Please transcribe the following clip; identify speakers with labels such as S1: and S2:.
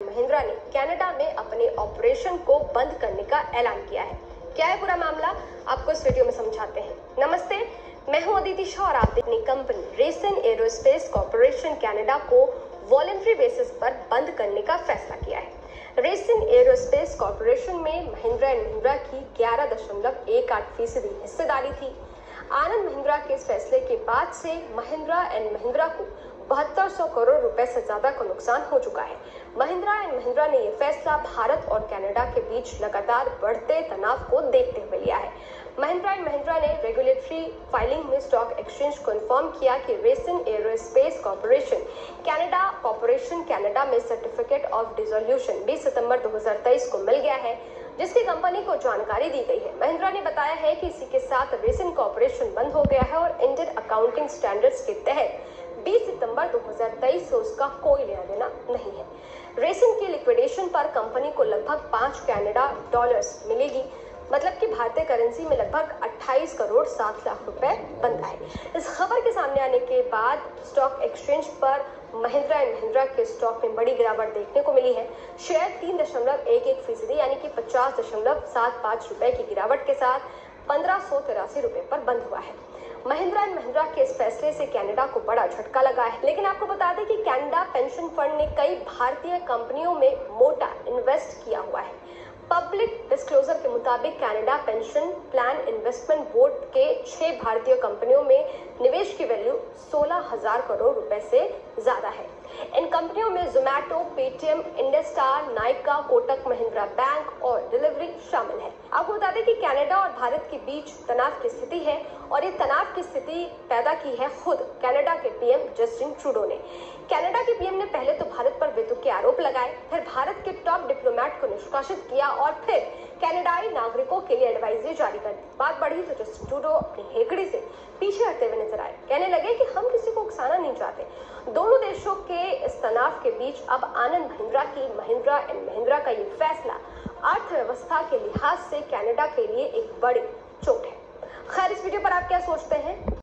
S1: महिंद्रा ने कनाडा में अपने ऑपरेशन को बंद करने का ऐलान किया है। क्या है पूरा मामला? आपको इस वीडियो में समझाते हैं। नमस्ते, मैं हूँ अदिति शाह और आप अपनी company Resson Aerospace Corporation Canada को वॉलेंट्री बेसिस पर बंद करने का फैसला किया है। रेसन एरोस्पेस कॉरपोरेशन में महिंद्रा एंड महिंद्रा की ग्यारह दशमलव एक आठ फ़ीसदी हिस्सेदारी थी। आनंद महिंद्रा के इस फैसले के बाद से महिंद्रा एंड महिंद्रा को बहत्तर सौ करोड़ रुपए से ज़्यादा का नुकसान हो चुका है। महिंद्रा एंड महिंद्रा ने यह फैसला भारत और कनाडा के बीच लगातार बढ़ते तनाव को देखते हुए लिया है। महिंद्रा एंड महिंद्रा ने रेगुलेटरी फाइलिंग में स्टॉक एक्सचेंज को इन्फॉर्म किया कि Resson Aerospace Corporation Canada Corporation Canada में सर्टिफिकेट ऑफ़ डिसोल्यूशन 20 सितंबर 2023 को मिल गया है, जिसकी कंपनी को जानकारी दी गई है। महिंद्रा ने बताया है कि इसी के साथ रेसन कॉरपोरेशन बंद हो गया है और इंडियन अकाउंटिंग स्टैंडर्ड्स के तहत 20 सितंबर 2023 से उसका कोई लेना देना नहीं है। रेसिंग की लिक्विडेशन पर कंपनी को लगभग पाँच कैनेडा डॉलर्स मिलेगी। मतलब कि भारतीय करेंसी में लगभग 28 करोड़ सात लाख रुपए बनता है। इस खबर के सामने आने के बाद स्टॉक एक्सचेंज पर महिंद्रा एंड महिंद्रा के स्टॉक में बड़ी गिरावट देखने को मिली है। शेयर तीन दशमलव एक एक फ़ीसदी, यानी कि पचास दशमलव सात पाँच रुपए की गिरावट के साथ पंद्रह सौ तिरासी रुपए पर बंद हुआ है। महिंद्रा एंड महिंद्रा के इस फैसले से कनाडा को बड़ा झटका लगा है। लेकिन आपको बता दें कि कनाडा पेंशन फंड ने कई भारतीय कंपनियों में मोटा इन्वेस्ट किया हुआ है। पब्लिक डिस्क्लोजर के मुताबिक Canada Pension Plan Investment Board के छह भारतीय कंपनियों में निवेश की वैल्यू सोलह हज़ार करोड़ रुपए से ज़्यादा है। इन कंपनियों में जोमैटो पेटीएम इंडस्टार नाइका कोटक महिंद्रा बैंक और डिलीवरी शामिल है। आपको बता दें कि कनाडा और भारत के बीच तनाव की स्थिति है और ये तनाव की स्थिति पैदा की है खुद, कनाडा के पीएम जस्टिन ट्रूडो ने। कनाडा के पीएम ने पहले तो भारत पर वेतु के आरोप लगाए, फिर भारत के टॉप डिप्लोमैट को निष्कासित किया और फिर कनाडाई नागरिकों के लिए एडवाइजरी जारी कर दी। बात बढ़ी तो जस्टिन ट्रूडो अपनी हेकड़ी से पीछे हटते हुए नज़र आए। कहने लगे कि हम किसी को उकसाना नहीं चाहते। दोनों देशों के इस तनाव के बीच अब आनंद महिंद्रा की महिंद्रा एंड महिंद्रा का ये फैसला अर्थव्यवस्था के लिहाज से कनाडा के लिए एक बड़ी चोट है। खैर, इस वीडियो पर आप क्या सोचते हैं?